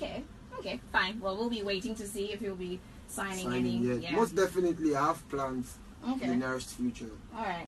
Okay. Okay. Fine. Well, we'll be waiting to see if you'll be signing, Signing any. yet. Yeah. Most definitely, I have plans in the nearest future. All right.